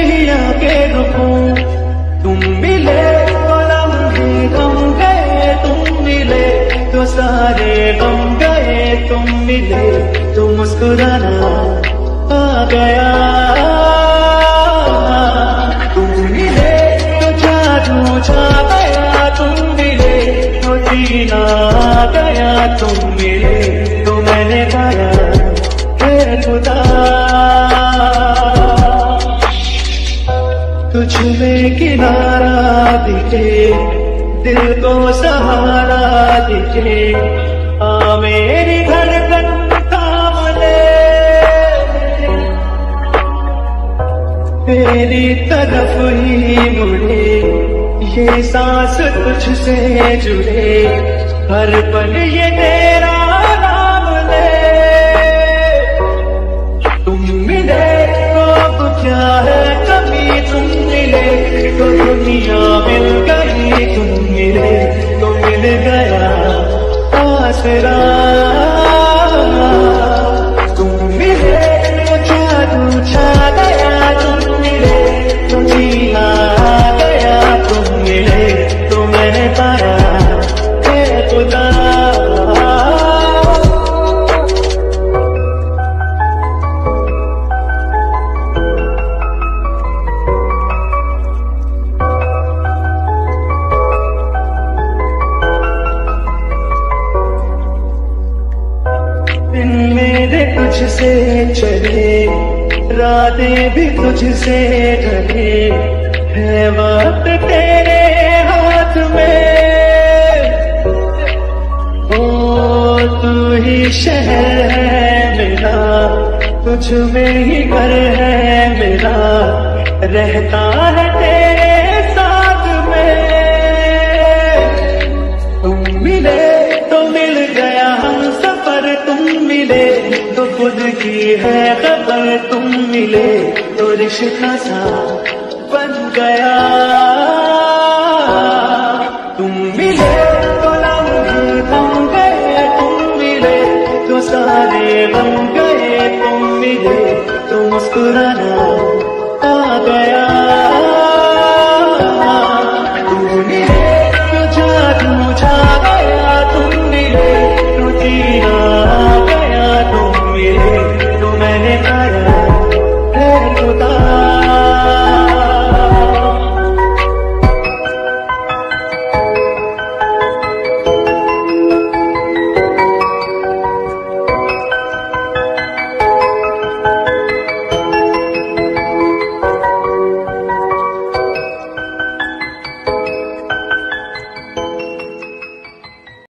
ही आके रुकूं। तुम मिले तो लम्हे गम गए, तुम मिले तो सारे गम गए, तुम मिले तो मुस्कुराना आ गया। तुम मिले तो जादू छा गया, तुम मिले तो जीना आ गया, तुम मिले तुझ में किनारा दिखे, दिल को सहारा दिखे। आ मेरी धड़कन तेरी तरफ़ ही मुड़े, ये सांस तुझसे जुड़े। हर पल ये तेरा दुनिया मिल गई तुम मिले तो मिल गया आसरा। दिन मेरे तुझसे चले रातें भी तुझसे ढले है वक्त तेरे हाथ में। ओ, तू ही शहर है मेरा, तुझ में ही घर है मेरा, रहता है तेरे साथ में। तुम मिले मिले तो खुद की है खबर तुम मिले तो रिश्ता सा बन गया। तुम मिले तो रंग थम गए, तुम मिले तो सारे बन गए, तुम मिले तो मुस्कुरा